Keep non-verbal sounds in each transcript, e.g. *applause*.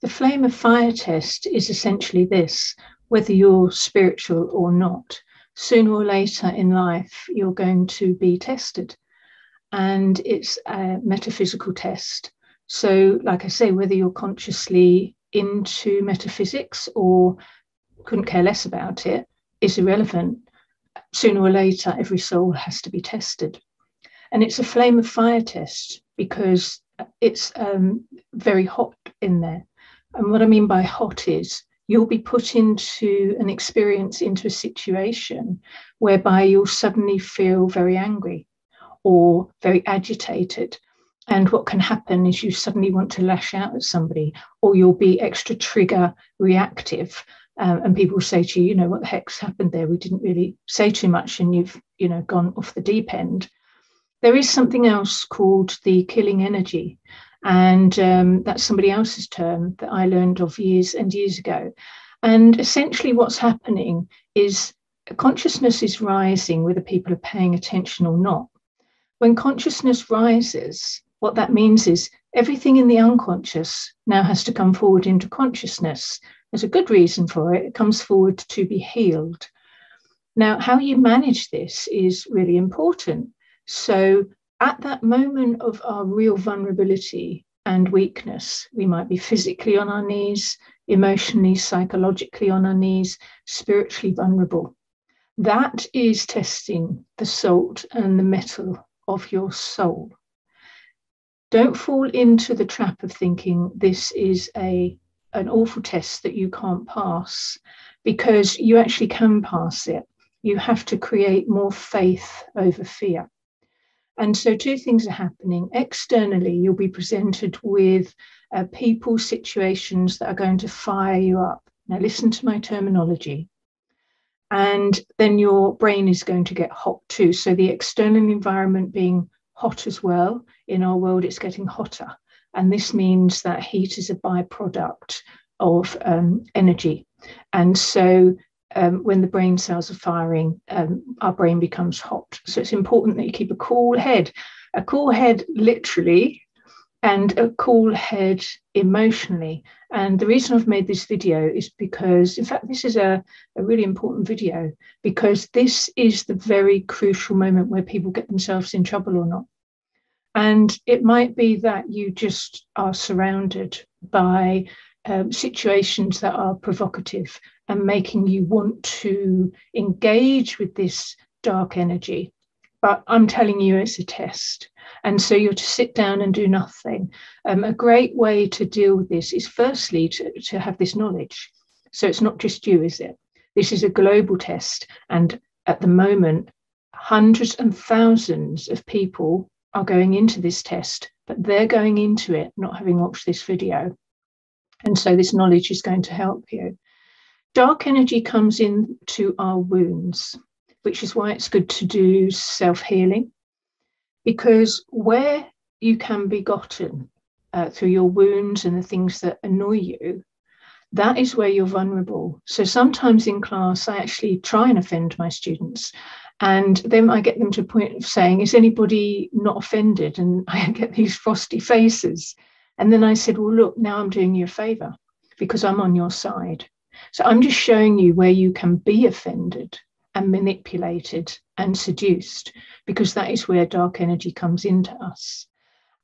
The flame of fire test is essentially this whether you're spiritual or not, sooner or later in life, you're going to be tested. And it's a metaphysical test. So, like I say, whether you're consciously into metaphysics or couldn't care less about it is irrelevant. Sooner or later, every soul has to be tested. And it's a flame of fire test because it's um, very hot in there. And what I mean by hot is you'll be put into an experience, into a situation whereby you'll suddenly feel very angry or very agitated. And what can happen is you suddenly want to lash out at somebody, or you'll be extra trigger reactive. Um, and people say to you, you know, what the heck's happened there? We didn't really say too much, and you've, you know, gone off the deep end. There is something else called the killing energy. And um, that's somebody else's term that I learned of years and years ago. And essentially, what's happening is consciousness is rising whether people are paying attention or not. When consciousness rises, what that means is everything in the unconscious now has to come forward into consciousness. There's a good reason for it. It comes forward to be healed. Now, how you manage this is really important. So, at that moment of our real vulnerability and weakness, we might be physically on our knees, emotionally, psychologically on our knees, spiritually vulnerable. That is testing the salt and the mettle of your soul. Don't fall into the trap of thinking this is a an awful test that you can't pass because you actually can pass it. You have to create more faith over fear. And so, two things are happening. Externally, you'll be presented with uh, people, situations that are going to fire you up. Now, listen to my terminology. And then your brain is going to get hot too. So, the external environment being hot as well. In our world, it's getting hotter. And this means that heat is a byproduct of um, energy. And so, um, when the brain cells are firing, um, our brain becomes hot. So it's important that you keep a cool head, a cool head literally, and a cool head emotionally. And the reason I've made this video is because, in fact, this is a, a really important video because this is the very crucial moment where people get themselves in trouble or not. And it might be that you just are surrounded by um, situations that are provocative and making you want to engage with this dark energy. But I'm telling you, it's a test. And so you're to sit down and do nothing. Um, a great way to deal with this is firstly to, to have this knowledge. So it's not just you, is it? This is a global test. And at the moment, hundreds and thousands of people are going into this test, but they're going into it not having watched this video. And so this knowledge is going to help you. Dark energy comes into our wounds, which is why it's good to do self healing, because where you can be gotten uh, through your wounds and the things that annoy you, that is where you're vulnerable. So sometimes in class, I actually try and offend my students. And then I get them to a point of saying, Is anybody not offended? And *laughs* I get these frosty faces. And then I said, Well, look, now I'm doing you a favor because I'm on your side. So I'm just showing you where you can be offended and manipulated and seduced, because that is where dark energy comes into us.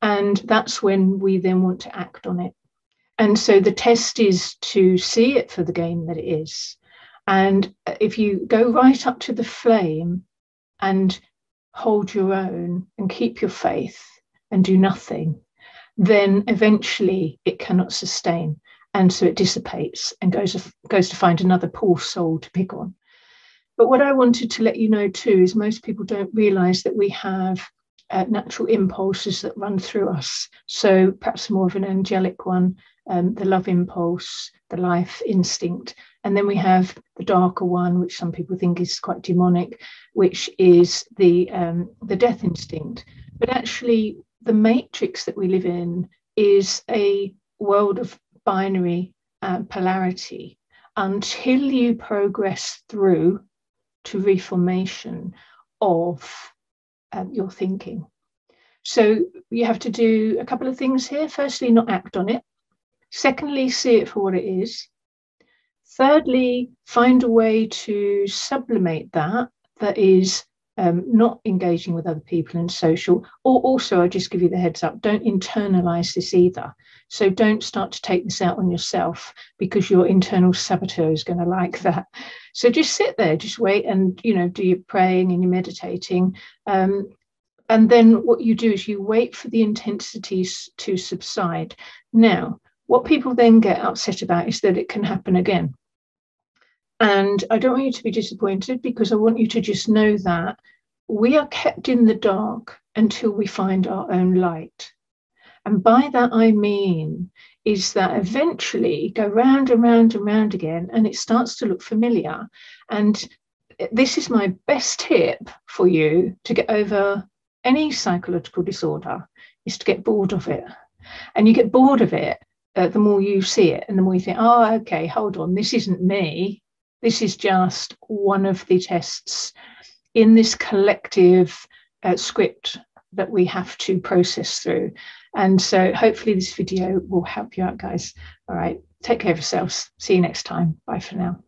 And that's when we then want to act on it. And so the test is to see it for the game that it is. And if you go right up to the flame and hold your own and keep your faith and do nothing, then eventually it cannot sustain. And so it dissipates and goes, goes to find another poor soul to pick on. But what I wanted to let you know too is most people don't realize that we have uh, natural impulses that run through us. So perhaps more of an angelic one, um, the love impulse, the life instinct. And then we have the darker one, which some people think is quite demonic, which is the um, the death instinct. But actually, the matrix that we live in is a world of binary uh, polarity until you progress through to reformation of um, your thinking. So you have to do a couple of things here. Firstly, not act on it. Secondly, see it for what it is. Thirdly, find a way to sublimate that, that is um, not engaging with other people in social. Or also, I'll just give you the heads up don't internalize this either. So don't start to take this out on yourself because your internal saboteur is going to like that. So just sit there, just wait and, you know, do your praying and your meditating. Um, and then what you do is you wait for the intensities to subside. Now, what people then get upset about is that it can happen again. And I don't want you to be disappointed because I want you to just know that we are kept in the dark until we find our own light. And by that I mean is that eventually go round and round and round again and it starts to look familiar. And this is my best tip for you to get over any psychological disorder is to get bored of it. And you get bored of it uh, the more you see it and the more you think, oh, okay, hold on, this isn't me. This is just one of the tests in this collective uh, script that we have to process through. And so hopefully this video will help you out, guys. All right, take care of yourselves. See you next time. Bye for now.